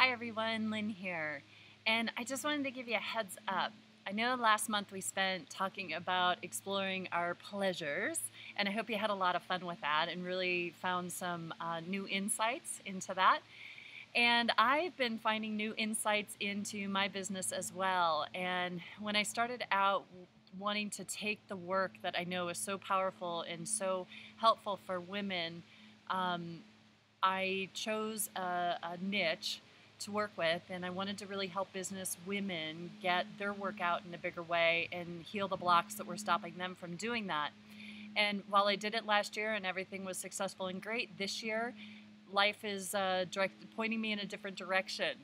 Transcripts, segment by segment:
Hi everyone, Lynn here. And I just wanted to give you a heads up. I know last month we spent talking about exploring our pleasures, and I hope you had a lot of fun with that and really found some uh, new insights into that. And I've been finding new insights into my business as well. And when I started out wanting to take the work that I know is so powerful and so helpful for women, um, I chose a, a niche to work with, and I wanted to really help business women get their work out in a bigger way and heal the blocks that were stopping them from doing that. And while I did it last year and everything was successful and great, this year life is uh, direct, pointing me in a different direction.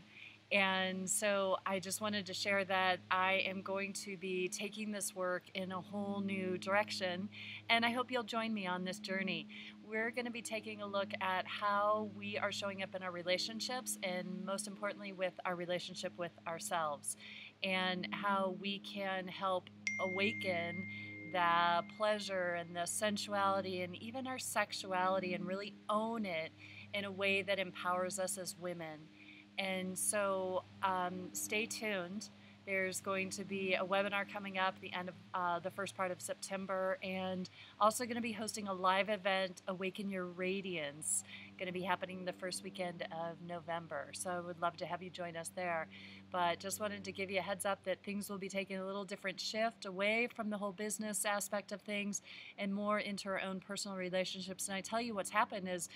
And so I just wanted to share that I am going to be taking this work in a whole new direction. And I hope you'll join me on this journey. We're going to be taking a look at how we are showing up in our relationships and, most importantly, with our relationship with ourselves, and how we can help awaken the pleasure and the sensuality and even our sexuality and really own it in a way that empowers us as women. And so um, stay tuned. There's going to be a webinar coming up the end of uh, the first part of September, and also going to be hosting a live event, Awaken Your Radiance, going to be happening the first weekend of November. So I would love to have you join us there. But just wanted to give you a heads up that things will be taking a little different shift away from the whole business aspect of things and more into our own personal relationships. And I tell you what's happened is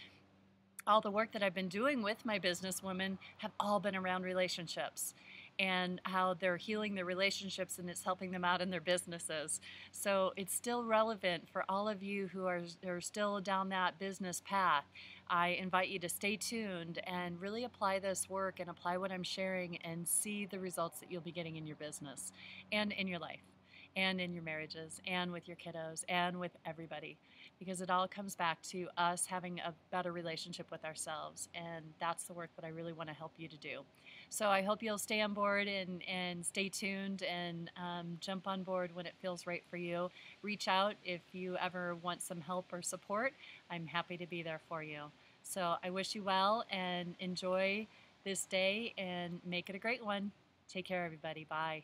all the work that I've been doing with my business women have all been around relationships and how they're healing their relationships and it's helping them out in their businesses. So it's still relevant for all of you who are, are still down that business path. I invite you to stay tuned and really apply this work and apply what I'm sharing and see the results that you'll be getting in your business and in your life and in your marriages and with your kiddos and with everybody because it all comes back to us having a better relationship with ourselves and that's the work that I really want to help you to do. So I hope you'll stay on board and, and stay tuned and um, jump on board when it feels right for you. Reach out if you ever want some help or support. I'm happy to be there for you. So I wish you well and enjoy this day and make it a great one. Take care, everybody. Bye.